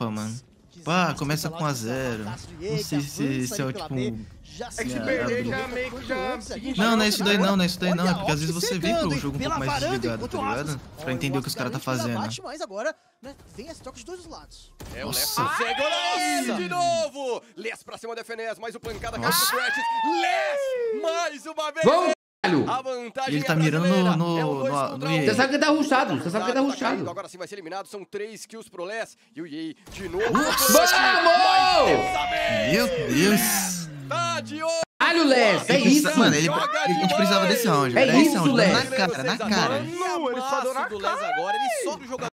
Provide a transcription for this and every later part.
Pá, mano. Pá, começa com a zero. Não sei se, se é o tipo. É que se perder já meio que já Não, não é isso daí não, não é isso daí não. É porque às vezes você vem pro jogo um pouco mais desligado, tá ligado? Pra entender o que os caras tá fazendo. Mas agora, né, vem esse troca de dois lados. É o. Less consegue, olha ele de novo! Less pra cima da FNES, mais o pancada cai pro Nossa. Kratos. Less, mais uma vez! Ele é tá mirando brasileira. no- É um no- no um. Você sabe que tá rushado, você sabe que tá Tá rushado. caindo, Agora sim vai ser eliminado, são três kills pro Less. E o EA de novo. no Vamos! Meu Deus! Tá de olho! Caralho, Les, é Ele isso. Mano, ele, a gente precisava desse round. É isso, Léo. Na cara, na cara. Não, ele só deu na Les agora, ele sobe o jogador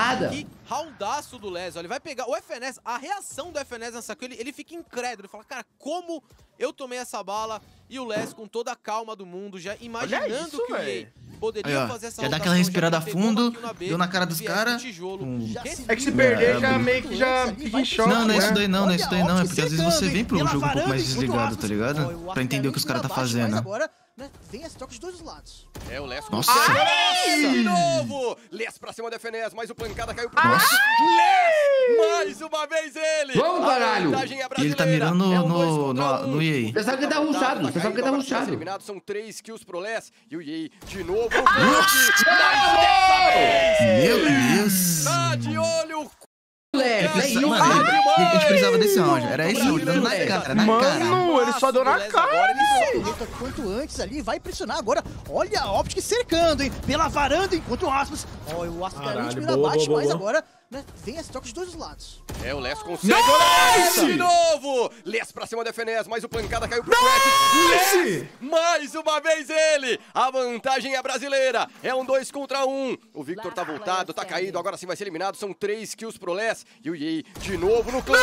nada. Que roundaço do Les. Ele vai pegar o FNS, a reação do FNS nessa kill, ele, ele fica incrédulo. Ele fala, cara, como eu tomei essa bala? E o Les, com toda a calma do mundo, já imaginando isso, que o EA poderia Aí, ó, fazer essa já dá aquela respirada fundo, na B, deu na cara dos viesse cara, com tijolo. um- É que se perder É, já meio que já fica em choque, Não, não é isso né? daí não, não é isso daí não. É porque às vezes você vem pro jogo um pouco mais desligado, tá ligado? Pra entender o que os caras tá fazendo. Agora, né, vem esse troca de dois lados. É o Less Nossa. consegue. Nossa! De novo! Less pra cima da FNES, mais o pancada caiu pro Nossa. Less! Mais uma vez ele! Vamos, caralho! é E ele tá mirando É um no, no, um. no EA. Você sabe que tá rushado, você sabe que tá vai ser rushado. eliminado, são três kills pro Less. E o EA de novo. no clutch. Mais dessa vez! Meu Deus! Tá de olho! Les, é isso. Mano, a gente precisava desse round. Era esse round, dando na cara, na cara. Mano, ele só deu na cara. Agora, ele Eita, quanto antes ali, vai pressionar agora. Olha a Optic cercando, hein? Pela varanda, enquanto o Aspas. Olha, o Aspas garante boa, mas boa. agora, né, vem esse troca de dois lados. É, o Less consegue. Less de novo! Less pra cima da FNES, mais o pancada caiu pro Kratos. Less! Mais uma vez ele! A vantagem é brasileira. É um dois contra um. O Victor tá voltado, tá caído. Agora sim vai ser eliminado. São três kills pro Less. E o EA de novo no clutch.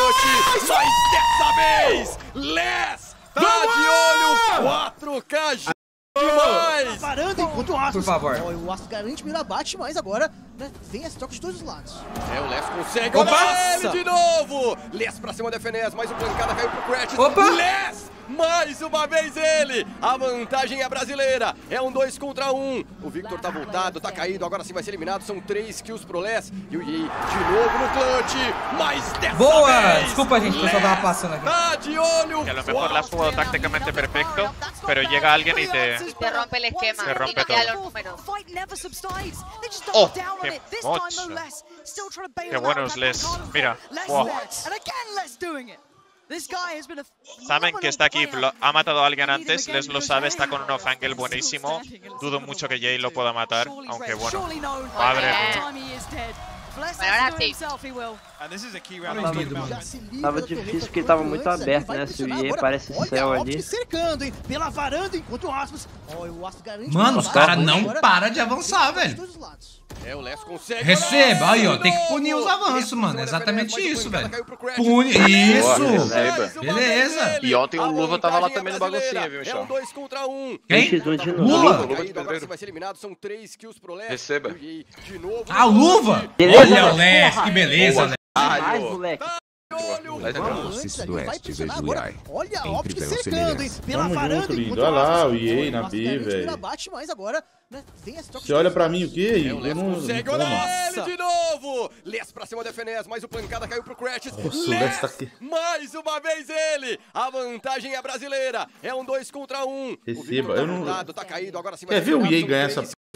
Mas dessa vez, Less tá de olho. 4K demais! Varanda, enquanto o Aspas. Por favor. O Aspas garante o Mirabate, mas agora, né, vem esse troca de dois lados. É, o Less consegue. Opa! Olha ele de novo! Less pra cima da FNES, mais um pancada caiu pro Kratos. Opa! Less! Mais uma vez ele! A vantagem é brasileira. É um dois contra um. O Victor tá voltado, tá caído. Agora sim vai ser eliminado. São três kills pro Less. E o EA de novo no clutch. Mas dessa Boa! vez... Desculpa, gente, o pessoal tava passando aqui. Tá de olho. Que a lo mejor la jugado tácticamente perfecto, pero llega alguien y te... Te rompe el esquema. Te rompe todo. ¡Oh! ¡Qué mocho! ¡Qué buenos Les! Mira, wow. Saben que está aquí, ha matado a alguien antes, Les lo sabe, está con un off-angle buenísimo. Dudo mucho que Jay lo pueda matar, aunque bueno. Madre mía. Bueno, ahora sí. Tava difícil porque tava muito aberto, né? Se o agora. parece céu a ali. Cercando, hein? Pela varanda, enquanto o Aspas. Mano, os caras não param de avançar, velho. É, o Less consegue. Receba, aí, ó, tem que punir os avanços, mano, da exatamente isso, velho. Pune, isso! Beleza. E ontem o A Luva tava lá é também no baguncinha, viu, É Michel? um dois contra um. Quem? X1 de novo. Lula? Tá Luva de pedreiro. você vai ser eliminado, são três kills pro Less. Receba. Ah, no Luva! Olha o. Les, que beleza, né? Demais, moleque. Olho. Les bom. antes ali, vai pressionar agora. Olha a Optic cercando, hein? Pela Tamo varanda, junto, lindo. Olha lá, o EA na B, velho. Mas agora, né, Você olha pra mim o quê? É, o não, consegue, olha ele de novo! Less pra cima da FNES, mais o pancada caiu pro o Less tá aqui. Mais uma vez ele! A vantagem é brasileira. É um dois contra um. O Receba, tá eu não- voltado, tá caído, agora sim Quer ver o EA ganhar essa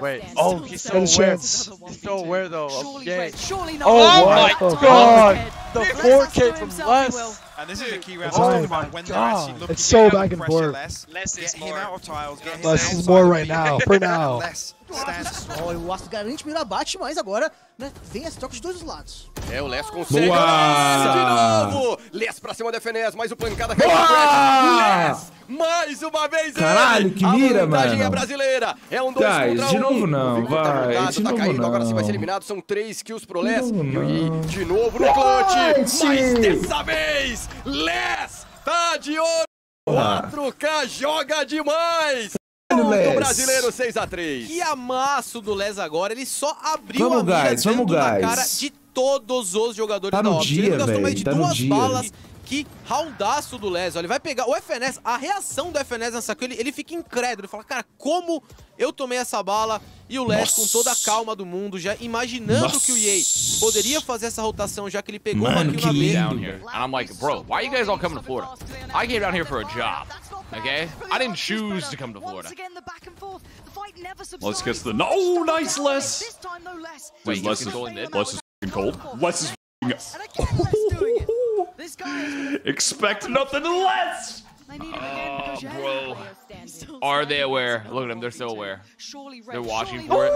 Wait. Oh, he's got a so aware. chance. He's so aware though. of the game. Oh, Oh what my the God. god! The 4K from Les. Oh my god. It's so back and forth. Less is more. Less is more right now, for now. Ó, o Astro garante o primeiro abate, mas agora, né, vem essa troca de dois lados. É, o Les consegue. Boa! Les de novo. Les pra cima da FNES, mais o pancada caiu pro Crash. Les, mais uma vez Caralho, ele. que mira, A vantagem mano. é brasileira. É um 2 Guys, contra de um. novo não, tá vai, voltado, de tá novo caído, agora sim vai não. ser eliminado. São 3 kills pro Les. De novo E não. de novo no clutch. Mas dessa vez, Les tá de ouro. 4K joga demais. Les. brasileiro 6x3. Que amasso do Les agora, ele só abriu Vamos, a mira guys, vamos, na guys. cara de todos os jogadores Tá da no Optic. dia, ele gastou mais de tá no duas dia. balas. Que roundaço do Les, ó, ele vai pegar o FNS, a reação do FNS nessa kill, ele, ele fica incrédulo, ele fala, cara, como eu tomei essa bala e o Les com toda a calma do mundo, já imaginando Nossa. que o EA poderia fazer essa rotação, já que ele pegou Mano, uma kill na B. down here. And I'm like, bro, why are you guys all coming to Florida? I came down here for a job. Okay? I didn't choose to come to Florida. Let's get to the no. Oh, nice, Les. Wait, Les is? Les is cold. Les is f***ing Expect nothing less. Oh, bro. Are they aware? Look at them, they're so aware. They're watching for it.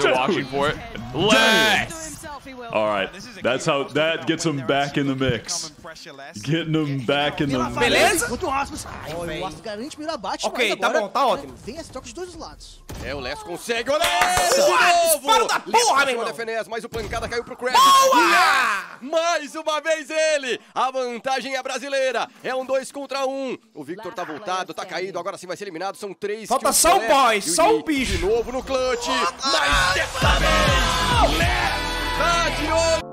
They're watching for it. Les! All right, that's how that gets him back in the mix. Getting him back in the. Beleza? Contra o Aspas. Ó, o Astro garante o primeiro abate, Ok, mas tá agora, bom, tá né, vem essa troca de dois lados. É, o Les consegue. O Les de novo. disparo da Les porra, meu irmão. da FNES, mais o pancada caiu pro Crash. Les, mais uma vez ele. A vantagem é brasileira. É um 2 contra 1. Um. O Victor tá voltado, tá caído. Agora sim vai ser eliminado. São 3 Falta só o boy, só o bicho. De novo no clutch. Mas dessa vez, Les tá de ouro.